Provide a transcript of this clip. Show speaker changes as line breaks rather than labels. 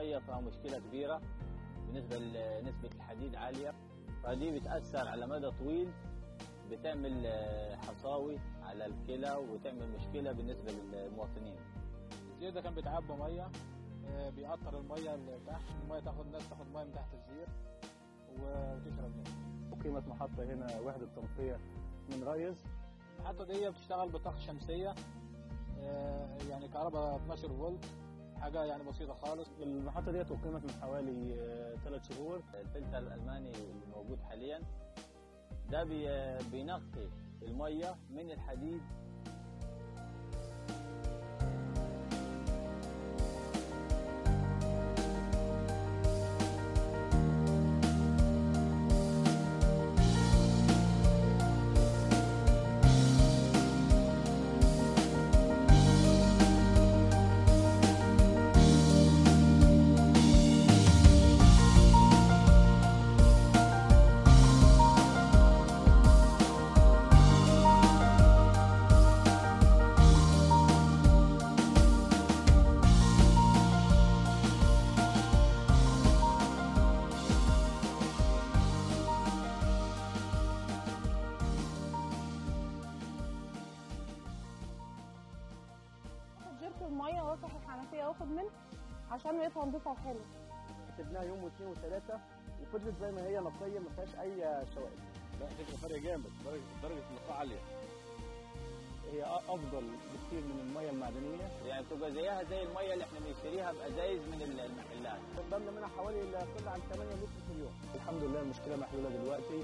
الميه فيها مشكلة كبيرة بالنسبة لنسبه الحديد عالية. فدي بتأثر على مدى طويل بتعمل آه، حصاوي على الكلى وتعمل مشكلة بالنسبة للمواطنين.
الزير ده كان بيتعبى مية آه، بيقطر المية اللي تحت. المية تاخد الناس تاخد مية من تحت الزير وتشرب منها.
أقيمت محطة هنا وحدة تنقية من ريز.
المحطة دي بتشتغل بطاقة شمسية آه، يعني كهرباء 12 فولت. حاجة يعني بسيطة خالص.
المحطة دي أقيمت من حوالي ثلاث شهور.
الفلتر الألماني الموجود حاليا ده بي- بينقي المية من الحديد
الميه وافتح الحنفيه واخد منه عشان لقيتها نضيفه وحلوه
سيبناها يوم واثنين وثلاثة وفضلت زي ما هي نقية ما فيهاش أي شوائب.
لا فكرة فرق جامد درجة درجة النقاء عالية.
هي أفضل بكثير من المية المعدنية.
يعني بتبقى زيها زي المية اللي إحنا بنشتريها بازايز من المحلات
قدامنا منها حوالي عن 8 لتر في اليوم. الحمد لله المشكلة محلولة دلوقتي.